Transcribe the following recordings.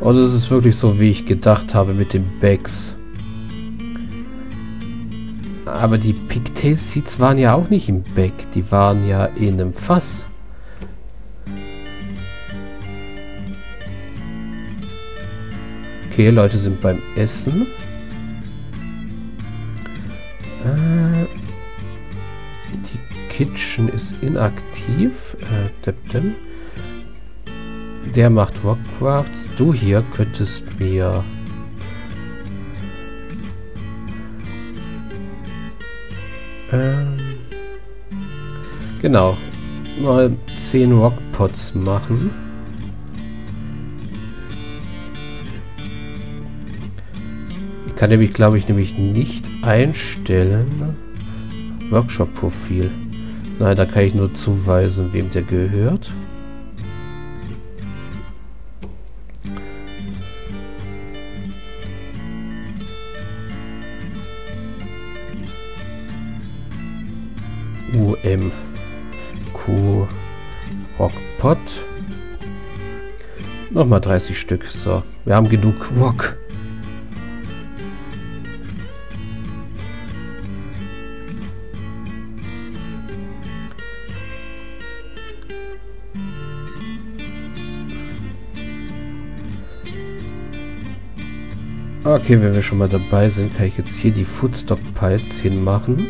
Und es ist wirklich so, wie ich gedacht habe mit den Bags. Aber die Pigtail Seeds waren ja auch nicht im Bag. Die waren ja in einem Fass. Okay, Leute sind beim Essen. Äh, die Kitchen ist inaktiv. Äh, Der macht Rockcrafts. Du hier könntest mir... Ähm, genau. Mal 10 Rockpots machen. kann nämlich, glaube ich, nämlich nicht einstellen. Workshop-Profil. Nein, da kann ich nur zuweisen, wem der gehört. Nochmal 30 Stück. So, wir haben genug Rock. Okay, wenn wir schon mal dabei sind, kann ich jetzt hier die Foodstock Piles hinmachen.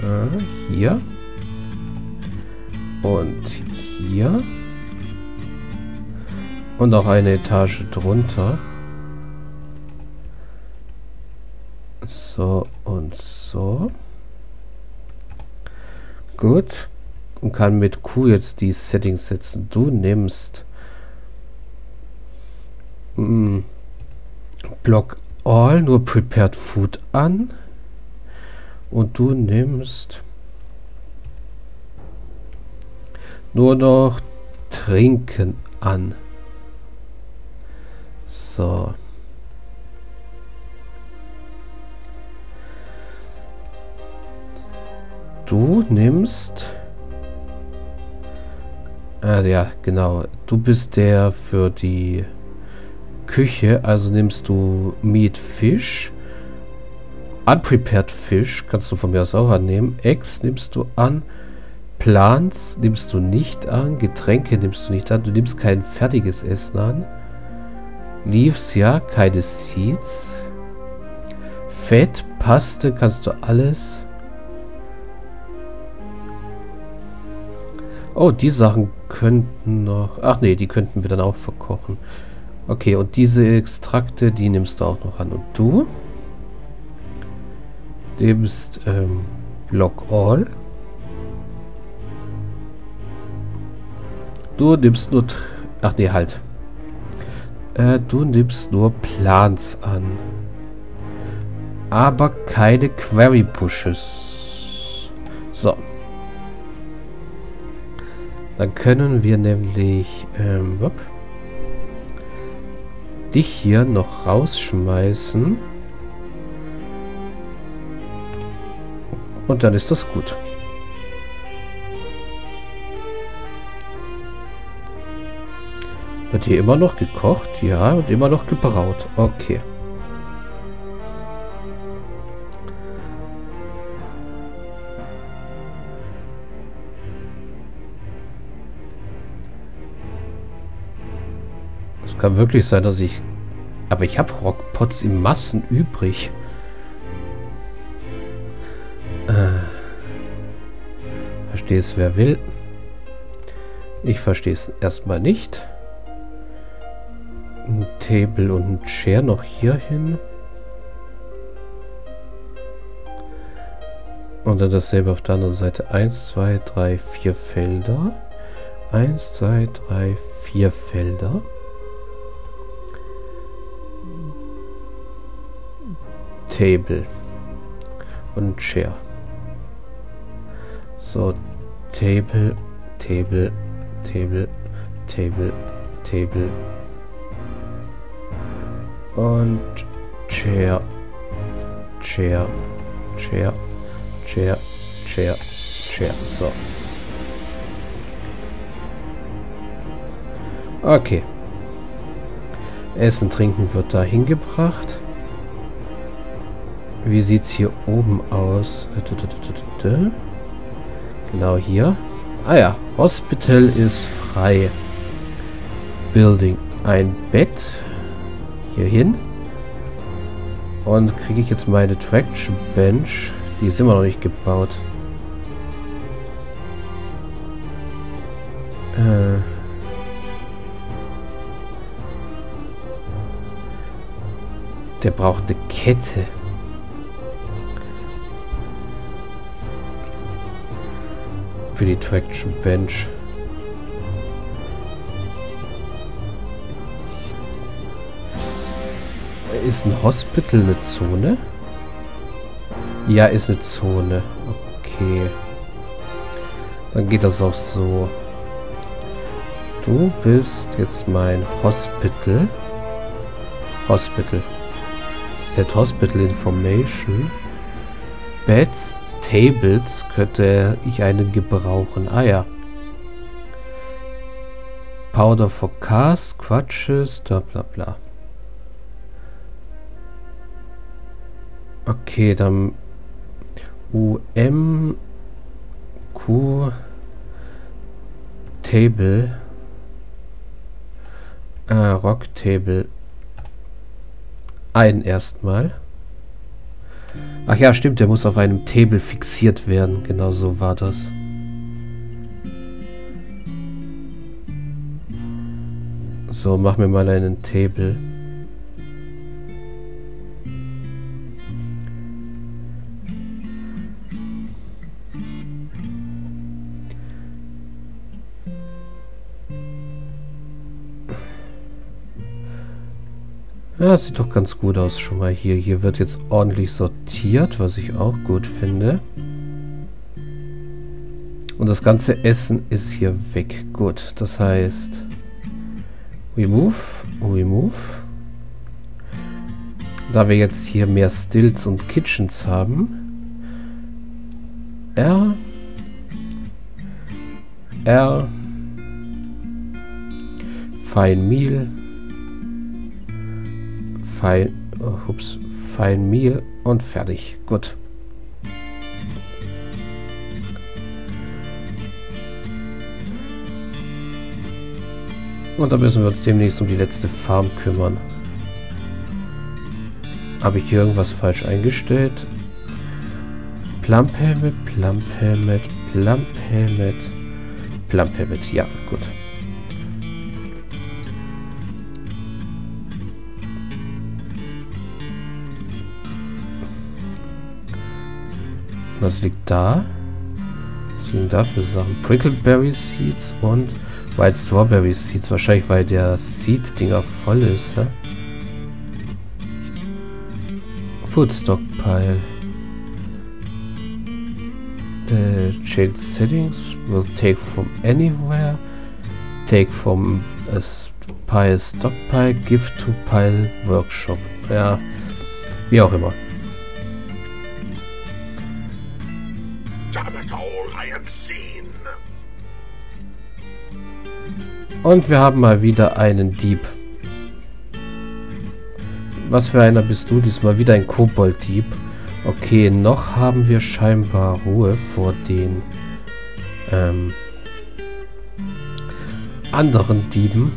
Äh, hier. Und hier. Und auch eine Etage drunter. So und so. Gut. Und kann mit Q jetzt die Settings setzen. Du nimmst... Mh, hm, Block All, nur Prepared Food an. Und du nimmst nur noch Trinken an. So. Du nimmst... Ah, ja, genau. Du bist der für die Küche, also nimmst du Meat Fish. Unprepared Fish kannst du von mir aus auch annehmen. Eggs nimmst du an. Plants nimmst du nicht an. Getränke nimmst du nicht an. Du nimmst kein fertiges Essen an. Leaves, ja, keine Seeds. Fett, Paste kannst du alles. Oh, die Sachen könnten noch... Ach nee, die könnten wir dann auch verkochen. Okay, und diese Extrakte, die nimmst du auch noch an. Und du? Nimmst ähm, Block All. Du nimmst nur... Ach nee, halt. Äh, du nimmst nur Plants an. Aber keine Query Pushes. So. Dann können wir nämlich... Ähm, wupp dich hier noch rausschmeißen. Und dann ist das gut. Wird hier immer noch gekocht? Ja, und immer noch gebraut. Okay. Kann wirklich sein, dass ich... Aber ich habe Rockpots in Massen übrig. Äh, verstehe es, wer will. Ich verstehe es erstmal nicht. Table und ein Chair noch hier hin. Und dann dasselbe auf der anderen Seite. 1, 2, 3, 4 Felder. 1, 2, 3, 4 Felder. Table und Chair. So, Table, Table, Table, Table, Table und Chair, Chair, Chair, Chair, Chair, Chair. So. Okay. Essen, Trinken wird da hingebracht. Wie sieht es hier oben aus? Genau hier. Ah ja, Hospital ist frei. Building. Ein Bett. Hier hin. Und kriege ich jetzt meine Traction Bench. Die ist immer noch nicht gebaut. Äh. Der braucht eine Kette. Für die Traction Bench. Ist ein Hospital eine Zone? Ja, ist eine Zone. Okay. Dann geht das auch so. Du bist jetzt mein Hospital. Hospital. Set Hospital Information. Beds, Tables könnte ich einen gebrauchen. Ah ja. Powder for Cars, Quatsches, bla bla bla. Okay, dann UM Q Table Ah, Rock Table ein erstmal. Ach ja, stimmt, der muss auf einem Table fixiert werden. Genau so war das. So, mach mir mal einen Table. Ja, sieht doch ganz gut aus schon mal hier. Hier wird jetzt ordentlich sortiert, was ich auch gut finde. Und das ganze Essen ist hier weg. Gut, das heißt... Remove, remove. Da wir jetzt hier mehr Stills und Kitchens haben. R. R. Fine Meal fein, oh, ups, fein Mehl und fertig. Gut. Und da müssen wir uns demnächst um die letzte Farm kümmern. Habe ich hier irgendwas falsch eingestellt? Plump Helmet, Plump Helmet, Plump Helmet, Plump Helmet. Ja, gut. Was liegt da? Was liegen da für Sachen? Prickleberry Seeds und White Strawberry Seeds. Wahrscheinlich, weil der Seed-Dinger voll ist, hä? Food Stockpile. The change settings will take from anywhere. Take from a pile stockpile, give to pile workshop. Ja, wie auch immer. Und wir haben mal wieder einen Dieb. Was für einer bist du? Diesmal wieder ein Kobold-Dieb. Okay, noch haben wir scheinbar Ruhe vor den ähm, anderen Dieben.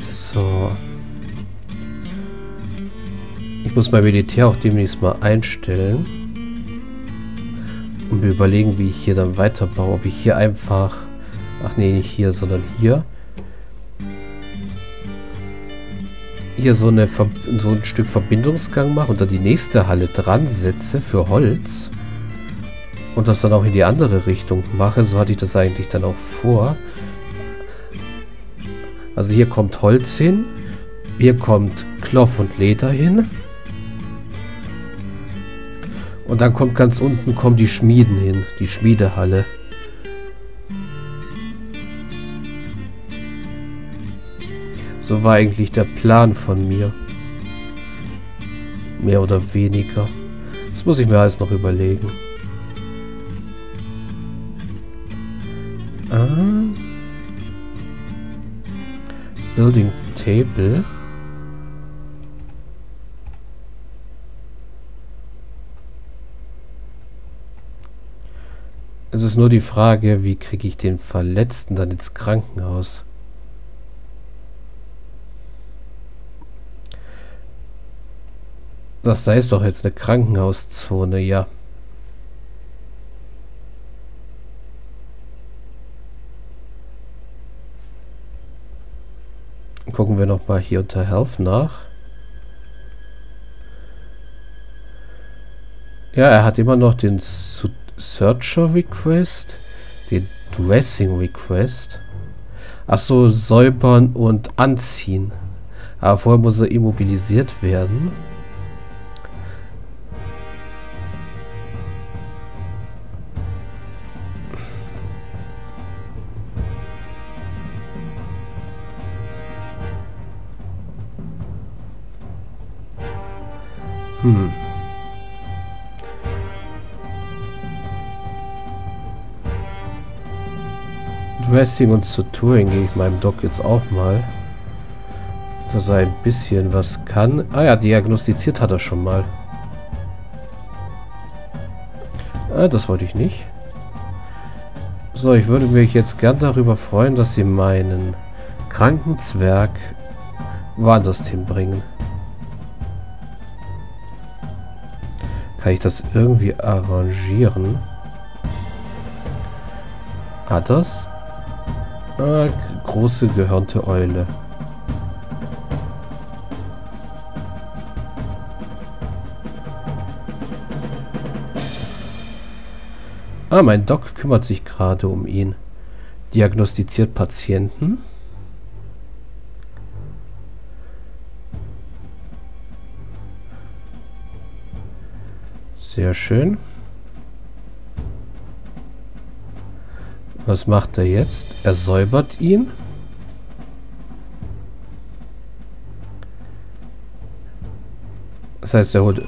So. Ich muss mein Militär auch demnächst mal einstellen. Und wir überlegen, wie ich hier dann weiterbaue. Ob ich hier einfach... Ach nee, nicht hier, sondern hier. Hier so, eine Ver so ein Stück Verbindungsgang mache und da die nächste Halle dran setze für Holz. Und das dann auch in die andere Richtung mache. So hatte ich das eigentlich dann auch vor. Also hier kommt Holz hin. Hier kommt Kloff und Leder hin. Und dann kommt ganz unten kommen die Schmieden hin, die Schmiedehalle. So war eigentlich der Plan von mir. Mehr oder weniger. Das muss ich mir alles noch überlegen. Ah. Building Table. Es ist nur die Frage, wie kriege ich den Verletzten dann ins Krankenhaus? Das da ist doch jetzt eine Krankenhauszone, ja. Gucken wir noch mal hier unter Health nach. Ja, er hat immer noch den Searcher Request, den Dressing Request. Achso, säubern und anziehen. Aber vorher muss er immobilisiert werden. Hm. Dressing und Suturing gehe ich meinem Doc jetzt auch mal. Dass er ein bisschen was kann. Ah ja, diagnostiziert hat er schon mal. Ah, das wollte ich nicht. So, ich würde mich jetzt gern darüber freuen, dass sie meinen kranken Zwerg woanders hinbringen. Kann ich das irgendwie arrangieren? Hat das? Ah, große gehörnte Eule. Ah, mein Doc kümmert sich gerade um ihn. Diagnostiziert Patienten. Sehr schön. Was macht er jetzt? Er säubert ihn. Das heißt, er holt...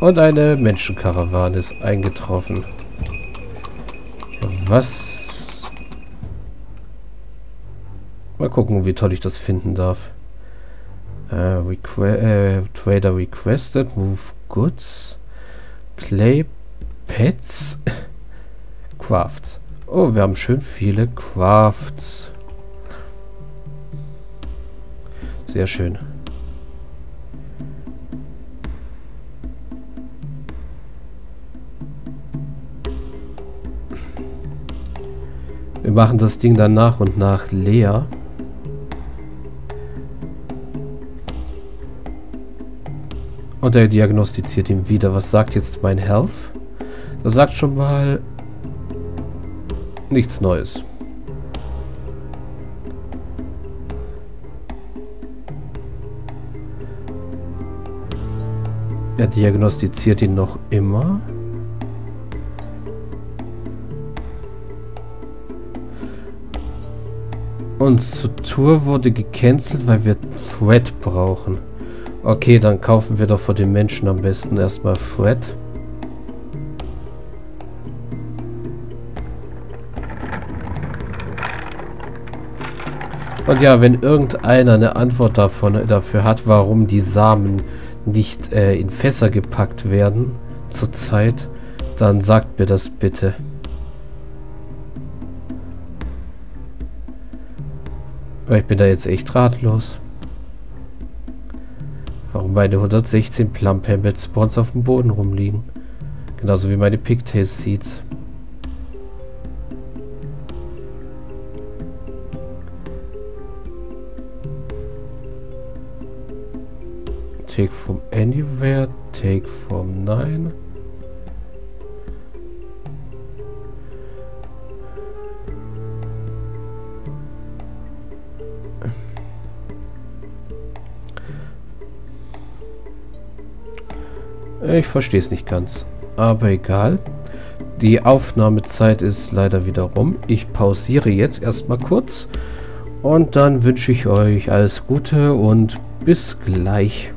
Und eine Menschenkarawane ist eingetroffen. Was... Mal gucken, wie toll ich das finden darf. Äh, requ äh, Trader requested, move Goods, Clay, Pets, Crafts. Oh, wir haben schön viele Crafts. Sehr schön. Wir machen das Ding dann nach und nach leer. Und er diagnostiziert ihm wieder. Was sagt jetzt mein Health? Das sagt schon mal nichts Neues. Er diagnostiziert ihn noch immer. Und Sutur wurde gecancelt, weil wir Thread brauchen. Okay, dann kaufen wir doch vor den Menschen am besten erstmal Fred. Und ja, wenn irgendeiner eine Antwort davon, dafür hat, warum die Samen nicht äh, in Fässer gepackt werden zurzeit, dann sagt mir das bitte. Weil ich bin da jetzt echt ratlos. Warum meine 116 Plump Hamlets bei uns auf dem Boden rumliegen. Genauso wie meine Pigtail Seeds. Take from anywhere, take from 9. Ich verstehe es nicht ganz. Aber egal. Die Aufnahmezeit ist leider wieder rum. Ich pausiere jetzt erstmal kurz. Und dann wünsche ich euch alles Gute und bis gleich.